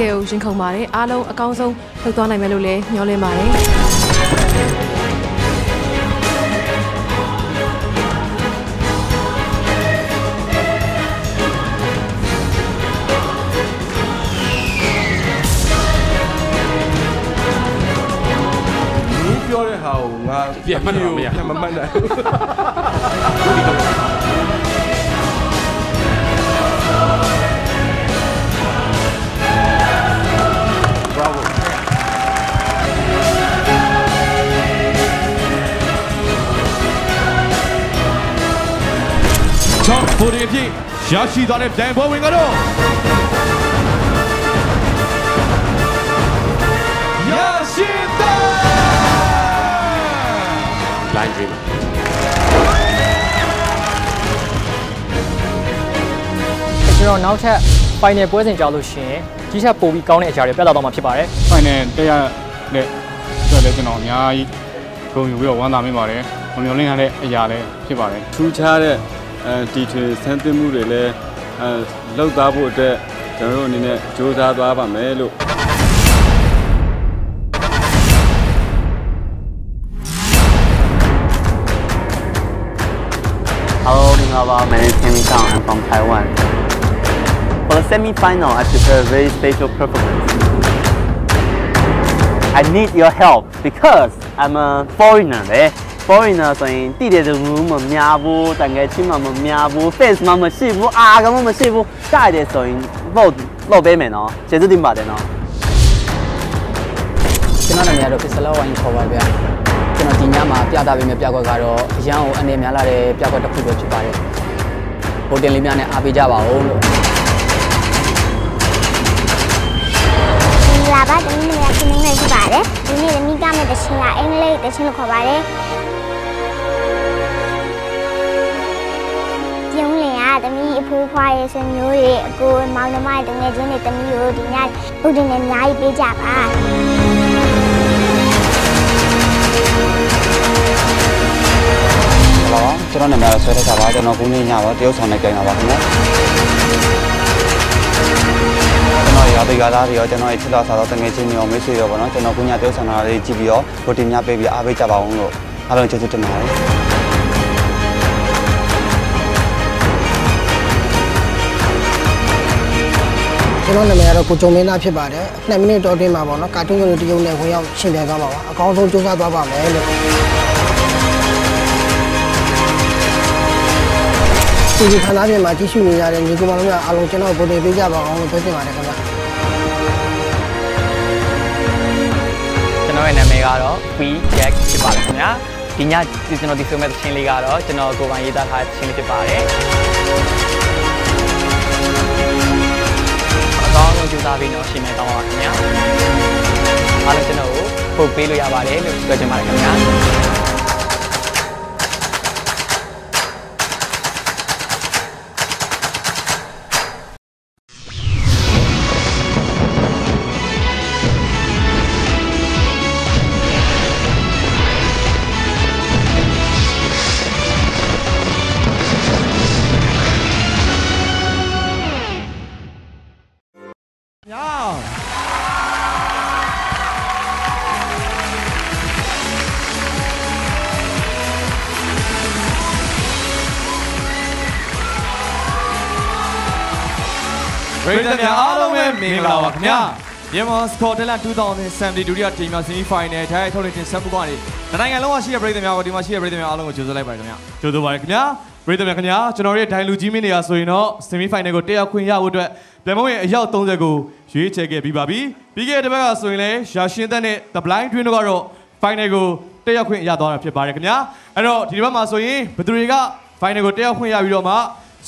ကယ်ကိုရင်ခုန်ပါတယ်အားလုံးအကောင်းဆုံးလုပ်သွားနိုင်မယ်လို့လည်းမျှော်လင့်ပါတယ်မင်းပြောတဲ့ဟာကိုငါပြန်မှတ်တာမရပြန်မမှတ်နိုင်ချော င်းဖိုဒီအဖြစ်ရရှိသွားတဲ့ဒန်ဘောဝင်ကတော့ရရှိတဲ့ blind dream ကျွန်တော်နောက်ထပ် final ပွဲစဉ်ကြောက်လို့ရှိရင်ဒီထက်ပိုပြီးကောင်းတဲ့အရာတွေပြသတော့မှာဖြစ်ပါတယ်ဖိုင်နယ်တက်ရတဲ့အတွက်လည်းကျွန်တော်အများကြီးဂုဏ်ယူပြီးတော့ဝမ်းသာမိပါတယ်။မမျှော်လင့်ရတဲ့အရာလည်းဖြစ်ပါတယ်ထူးခြားတဲ့ အဲဒီထွေဆန်းသစ်မှုတွေလည်းအဲလောက်သားဖို့အတွက်ကျွန်တော်တို့အနေနဲ့စ조사သွားပါမယ်လို့ Hello, Ningaba. My name is Kenny Zhang. I'm from Taiwan. For the semi-final, I prepare a very special performance. I need your help because I'm a foreigner လေ foreigner ဆိုရင်တည်တဲ့သူမများဘူးတကယ်ချင်းမှမများဘူး fans မှမရှိဘူးအာကမှမရှိဘူးကြိုက်တယ်ဆိုရင် vote လုပ်ပေးမယ်နော်ကျေးဇူးတင်ပါတယ်နော်ကျွန်တော်နာမည်ကတော့ Pixel Wine ခေါ်ပါဗျာကျွန်တော်ဒီညမှာပြသပေးမယ့်ပြကွက်ကတော့အရန်ကိုအနေများလာတဲ့ပြကွက်တစ်ခုပဲဖြစ်ပါတယ်ဟိုတယ်လေးများနဲ့အားပေးကြပါဦးလို့မင်္ဂလာပါတမီးများခင်မင်းနဲ့ရှိပါတယ်ဒီနေ့တမီးကမဲ့တခြင်းကအင်္ဂလိပ်တခြင်းလို့ခေါ်ပါတယ် လင်ကတမီးအဖိုးဖွားရဲ့ဆွေမျိုးတွေအကိုမောင်နှမတွေတငယ်ချင်းတွေတမီးကိုဒီညဘုဒ္ဓနဲ့အများကြီးပေးကြပါဟောကျွန်တော်နာမည်ဆွဲတဲ့ခါပါကျွန်တော်ဘူးနေညပါတရုတ်ဆောင်နဲ့ကြိုင်တာပါခင်ဗျာကျွန်တော်ရာသီကာသားတွေရောကျွန်တော်ရဲ့ချစ်တော်ဆာတော်တငယ်ချင်းတွေရောမိတ်ဆွေရောပေါ့နော်ကျွန်တော်ခုညတရုတ်ဆောင်တာလေးကြည့်ပြီးတော့ဗိုတင်များပေးပြီးအားပေးကြပါအောင်လို့အားလုံးကျေးဇူးတင်ပါတယ် ကျွန်တော်နာမည်ကတော့ကိုကြုံမင်းသားဖြစ်ပါတယ်2မိနစ်တော့အတွင်းမှာပေါ့နော်ကာတွန်းရုပ်တရုပ်နဲ့ဝင်ရောက်ရှင်ပြိုင်သွားပါပါအကောင်းဆုံးစူးစမ်းသွားပါမယ်လို့ဒီဒီခန္ဓာပြင်မှာကြီးစုနေရတဲ့ညီကောင်မတို့များအားလုံးကျွန်တော်ဗိုလ်တင်ပေးကြပါအောင်လို့ပြောချင်ပါတယ်ခင်ဗျာကျွန်တော်ရဲ့နာမည်ကတော့ Free Jack ဖြစ်ပါတယ်ခင်ဗျာဒီညကျွန်တော်ဒီဆိုမဲ့သချင်းလေးကတော့ကျွန်တော်ကိုယ်ပိုင်ရေးသားထားတဲ့သချင်းလေးဖြစ်ပါတယ်အ ကောင်းဆုံးကြိုးစားပြီးတော့ရှင်နေတော့ပါခင်ဗျာအားလုံးကျွန်တော်ကိုပုတ်ပေးလို့ရပါတယ်လို့ပြောချင်ပါတယ်ခင်ဗျာ ပရိသတ်များအားလုံးပဲမင်္ဂလာပါခင်ဗျာမြန်မာစကော့တလန်2070ဒုတိယတီမ်မြောက်ဆီမီဖိုင်နယ်ထိုင်ထုတ်လွှင့်တင်ဆက်မှုကနေနိုင်ငံလုံးကရှိတဲ့ပရိသတ်များကိုဒီမှာရှိတဲ့ပရိသတ်များအားလုံးကိုကြိုဆိုလိုက်ပါတယ်ခင်ဗျာကြိုဆိုပါတယ်ခင်ဗျာ ပရိသတ်များခင်ဗျာကျွန်တော်တို့ရဲ့ဒိုင်လူကြီးမင်းနေရာဆိုရင်တော့ဆီမီဖိုင်နယ်ကိုတက်ရောက်ခွင့်ရဖို့အတွက်ပြန်မဝင်အယောက်30ကိုရွေးချယ်ခဲ့ပြီးပါပြီပြီးခဲ့တဲ့တစ်ပတ်ကဆိုရင်လည်းရာရှင်းသက်နဲ့ The Blind Twin တို့ကတော့ final ကိုတက်ရောက်ခွင့်ရသွားတာဖြစ်ပါတယ်ခင်ဗျာအဲ့တော့ဒီတစ်ပတ်မှာဆိုရင်ဘယ်သူတွေက final ကိုတက်ရောက်ခွင့်ရပြီးတော့မှ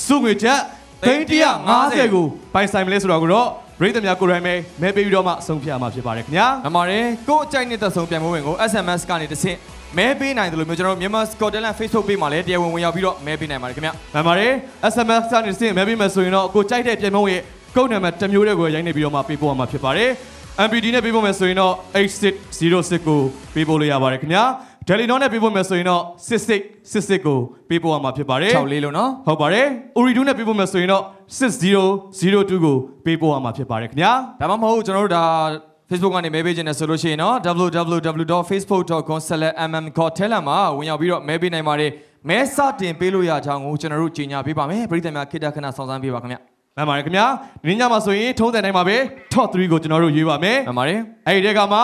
စုငွေချက်သိန်း150ကိုပိုင်ဆိုင်မလဲဆိုတော့ကိုတော့ပရိသတ်များကိုယ်တိုင်ပဲမဲပေးပြီးတော့မှအဆုံးဖြတ်ရမှာဖြစ်ပါတယ်ခင်ဗျာ။မှန်ပါတယ်။ကိုယ်အကြိုက်နဲ့သက်ဆုံးပြန်မိုးဝင်ကို SMS ကနေတစ်ဆင့် မဲပေးနိုင်တယ်လို့မျိုးကျွန်တော်တို့မြန်မာ Scotland Facebook page မှာလည်းတရားဝင်ဝင်ရောက်ပြီးတော့မဲပေးနိုင်ပါတယ်ခင်ဗျ။မှန်ပါတယ်။ SMS ကနေတစ်ဆင့်မဲပေးမယ်ဆိုရင်တော့ကိုယ်ကြိုက်တဲ့ပြန်မိုးရဲ့ကုတ်နံပါတ်တစ်မျိုးတည်းကိုရိုက်နေပြီးတော့မှပေးပို့ရမှာဖြစ်ပါတယ်။ MPD နဲ့ပေးပို့မယ်ဆိုရင်တော့8606ကိုပေးပို့လို့ရပါတယ်ခင်ဗျာ။တယ်လီနောနဲ့ပေးဖို့မယ်ဆိုရင်တော့66 66ကိုပေးဖို့ရမှာဖြစ်ပါတယ်6လေးလို့နော်ဟုတ်ပါတယ်။ Uri2 နဲ့ပေးဖို့မယ်ဆိုရင်တော့6002ကိုပေးဖို့ရမှာဖြစ်ပါတယ်ခင်ဗျာဒါမှမဟုတ်ကျွန်တော်တို့ဒါ Facebook ကနေမဲပေးခြင်းနဲ့ဆိုလို့ရှိရင်တော့ www.facebook.com/mmcotelam မှာဝင်ရောက်ပြီးတော့မဲပေးနိုင်ပါတယ်မဲစတင်ပေးလို့ရကြောင်းကိုကျွန်တော်တို့ကြီးညာပေးပါမယ်ပရိသတ်များခေတ္တခဏဆောင်စမ်းပေးပါခင်ဗျမှန်ပါတယ်ခင်ဗျာဒီနေ့ညမှာဆိုရင်ထုံးစံတိုင်းမှာပဲ top 3ကိုကျွန်တော်တို့ရွေးပါမယ်မှန်ပါတယ်အဲ့ဒီတက်ကမှ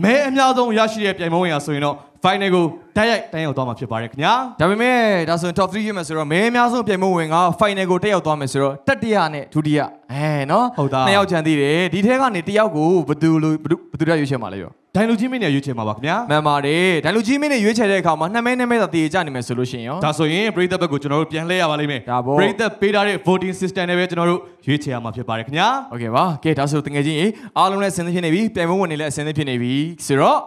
မဲအများဆုံးရရှိတဲ့ပြိုင်ပွဲဝင်ဟာဆိုရင်တော့ final ကိုတိုက်ရိုက်တန်းရောက်သွားမှာဖြစ်ပါတယ်ခင်ဗျာဒါပေမဲ့ဒါဆိုရင် top 3ရမယ်ဆိုတော့မဲအများဆုံးပြိုင်ပွဲဝင်က final ကိုတက်ရောက်သွားမယ်ဆိုတော့တတိယနဲ့ဒုတိယအဲနော်ဟုတ်သားနှစ်ယောက်ချန်သေးတယ်ဒီထဲကနေတစ်ယောက်ကိုဘယ်သူလို့ဘယ်သူတယောက်ရွေးချယ်မှာလဲရော ဒိုင်လူချင်းမင်းနဲ့ရွေးချယ်မှာပါခင်ဗျာ မှန်ပါတယ်ဒိုင်လူကြီးမင်းနဲ့ရွေးချယ်တဲ့အခါမှာနှစ်မဲနှစ်မဲသာတည်ကြနေမယ်ဆိုလို့ရှိရင်ရော ။ဒါဆိုရင်ပရိသတ်ဘက်ကိုကျွန်တော်တို့ပြန်လှည့်ရပါလိမ့်မယ် ဒါပေါ့ ပရိသတ်ပေးထားတဲ့ voting system နဲ့ပဲကျွန်တော်တို့ရွေးချယ်ရမှာဖြစ်ပါတယ်ခင်ဗျာ โอเคပါကဲဒါဆိုတကယ်ချင်းရေအားလုံးလည်းအဆင်သင့်ဖြစ်နေပြီပြိုင်ပွဲဝင်နေလည်းအဆင်သင့်ဖြစ်နေပြီဆိုတော့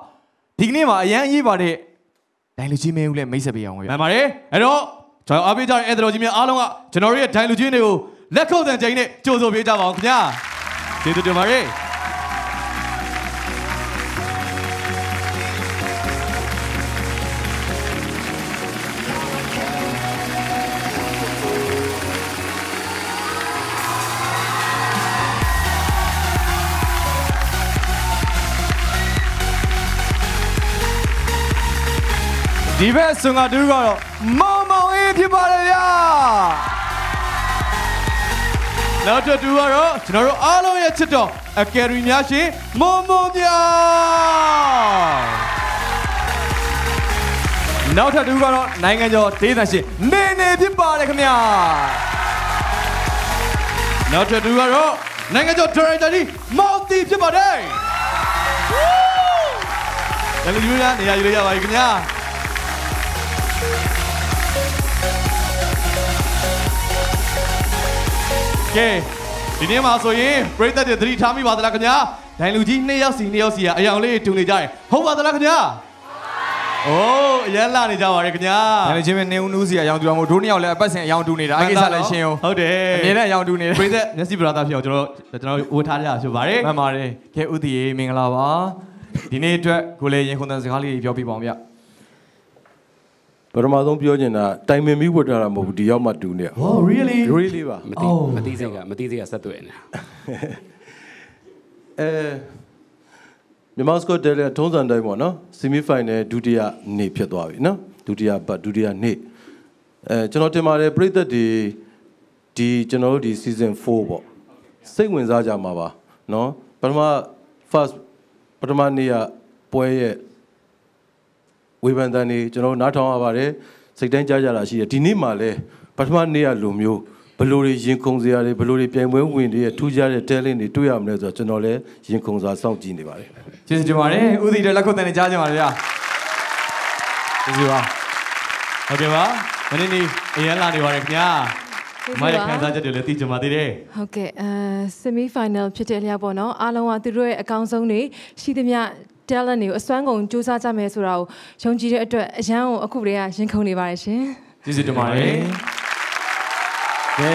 ဒီကနေ့မှာအရန်အရေးပါတဲ့ဒိုင်လူကြီးမင်းဦးလည်းမိတ်ဆက်ပေးအောင် ။ ဗျာ မှန်ပါတယ်။အဲ့တော့ကျွန်တော်အားပေးကြတဲ့အဲ့တော်ကြီးများအားလုံးကကျွန်တော်တို့ရဲ့ဒိုင်လူချင်းတွေကိုလက်ခုပ်တန်ချိန်နဲ့ကြိုဆိုပေးကြပါအောင်ခင်ဗျာ။ကျေးဇူးတင်ပါတယ်။ ဒီဘက်ဆွန်ကတူကတော့မောင်မောင်အေးဖြစ်ပါတယ်ဗျာနောက်တစ်တူကတော့ကျွန်တော်တို့အားလုံးရဲ့ချစ်တော်အကယ်ဒမီများရှင်မွန်မွန်မြနောက်ထပ်တူကတော့နိုင်ငံကျော်ဒေသရှင်နေနေဖြစ်ပါတယ်ခင်ဗျာနောက်ထပ်တူကတော့နိုင်ငံကျော်ဒရိုက်တာကြီးမောင်တီဖြစ်ပါတယ်လည်းလူများနေရာယူလို့ရပါပြီခင်ဗျာ ကဲဒီနေ့မှာဆိုရင်ပရိသတ်တွေသတိထားမိပါသလားခင်ဗျာဒိုင်လူကြီးနှစ်ယောက်စီနှစ်ယောက်စီကအယောင်လေးတူနေကြတယ်ဟုတ်ပါသလားခင်ဗျာအိုးအရန်လာနေကြပါရခင်ဗျာဒိုင်လူကြီးမင်းနေဦးနူးစီအယောင်တူအောင်မို့တို့နှစ်ယောက်လည်းအပတ်စဉ်အယောင်တူနေတာအကိစ္စလည်းရှင်းအောင်ဟုတ်တယ်အမြဲတမ်းအယောင်တူနေတယ်ပရိသတ်မျက်စိပရာသားဖြစ်အောင်ကျွန်တော်တို့ကျွန်တော်တို့ဝတ်ထားကြရဖြစ်ပါတယ်မှန်ပါတယ်ကဲဥတီရေမင်္ဂလာပါဒီနေ့အတွက်ကိုလည်းရင်ခုန်တဲ့စကားလေးတွေပြောပြပါအောင်ဗျ ပထမဆုံးပြောချင်တာတိုင်ပင်ပြီးဝတ်ထားတာမဟုတ်ဘူးဒီရောက်မှတူနေ Oh really really ပါမသိမသိစိတ်ကမသိစိတ်ကဆက်သွယ်နေအဲမြန်မာစကော့တယ်ထုံးစံတိုင်းပေါ့နော်ဆီမီဖိုင်နယ်ဒုတိယနေ့ဖြစ်သွားပြီနော်ဒုတိယပတ်ဒုတိယနေ့အဲကျွန်တော်တင်ပါတယ်ပြည်သက်ဒီဒီကျွန်တော်တို့ဒီ season 4ပေါ့စိတ်ဝင်စားကြမှာပါနော်ပထမ first ပထမနေ့ကပွဲရဲ့ ဝေဖန်တန်နေကျွန်တော်တို့နားထောင်ရပါတယ်စိတ်တိုင်းကြားကြတာရှိတယ်ဒီနေ့မှလည်းပထမနေ့ကလိုမျိုးဘယ်လိုတွေရင်ခုန်စရာတွေဘယ်လိုတွေပြိုင်ပွဲဝင်တွေရဲ့ထူးခြားတဲ့ talent တွေတွေ့ရမလဲဆိုတော့ကျွန်တော်လည်းရင်ခုန်စွာစောင့်ကြည့်နေပါတယ်ကျေးဇူးတင်ပါတယ်ဥတီတဲ့လက်ခုပ်တန်နေကြားကြပါလေဗျာကျေးဇူးပါဟုတ်ကဲ့ပါမနေ့နေ့အရန်လာနေပါတယ်ခင်ဗျာမရခန်းစားချက်တွေလည်းသိကြပါသေးတယ်ဟုတ်ကဲ့အဲ semi final ဖြစ်တဲ့အလျောက်ပေါ့နော်အားလုံးကသူတို့ရဲ့အကောင်းဆုံးတွေရှိသမျှ talent တွေကိုအစွမ်းကုန်စူးစမ်းကြမယ်ဆိုတာကိုယုံကြည်တဲ့အတွက်အရန်ကိုအခုတည်းကရင်ခုန်နေပါတယ်ရှင်ကျေးဇူးတင်ပါတယ်ကဲ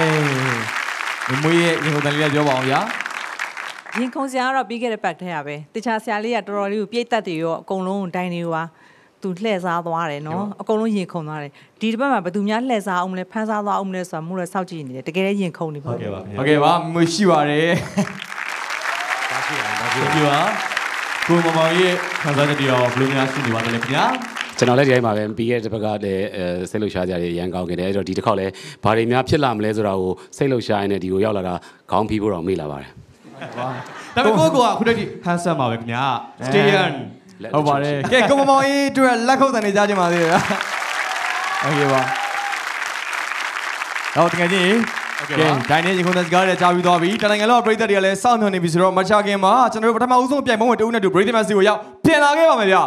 မမွေးရဲ့ရင်ခုန်တန်လေးလည်းပြောပါအောင်ဗျာရင်ခုန်စရာကတော့ပြီးခဲ့တဲ့ပတ်ထဲရပဲတခြားဆရာလေးကတော်တော်လေးကိုပြိတ်သက်တွေရောအကုန်လုံးဒိုင်းတွေပါသူလှည့်စားသွားတယ်နော်အကုန်လုံးရင်ခုန်သွားတယ်ဒီတစ်ပတ်မှာဘယ်သူများလှည့်စားအောင်မလဲဖမ်းစားသွားအောင်မလဲဆိုတာမို့တော့စောင့်ကြည့်နေတယ်တကယ်လည်းရင်ခုန်နေပါဟုတ်ကဲ့ပါခင်ဗျာဟုတ်ကဲ့ပါမမွေးရှိပါတယ်ဟုတ်ကဲ့ပါ ကိုမမောင်ရဲ့ခန်းစားချက်တွေရောဘယ်လိုများရှိနေပါသလဲခင်ဗျာကျွန်တော်လည်းဒီတိုင်းပါပဲပြီးခဲ့တဲ့တစ်ပတ်ကလည်းအဲစိတ်လှုပ်ရှားကြရရန်ကောင်းခဲ့တယ်အဲ့တော့ဒီတစ်ခေါက်လည်းဘာတွေများဖြစ်လာမလဲဆိုတာကိုစိတ်လှုပ်ရှားရင်းနဲ့ဒီကိုရောက်လာတာခေါင်းပြီးဖို့တော့မေ့လာပါတယ်ဒါပေမဲ့ကိုယ့်ကိုယ်ကခုတည်းကဟန်ဆမ်ပါပဲခင်ဗျာ stay in ဟုတ်ပါတယ်ကဲကိုမမောင်အေးတို့လက်ခုပ်တန်နေကြားကြပါသေးတယ်ဗျာဟုတ်ကဲ့ပါတော့တကယ်ကြီး ကဲဒိုင်နေရင်ခုန်တဲ့စကားတွေကြားပြီးသွားပြီတနိုင်ငံလုံးပြည်သက်တွေကလည်းစောင့်မျှော်နေပြီဆိုတော့မချခင်မှာကျွန်တော်တို့ပထမဦးဆုံးပြိုင်ပွဲဝင်တူနဲ့တူ Brady Messi ကိုရောက်ပြင်လာခဲ့ပါမယ်ဗျာ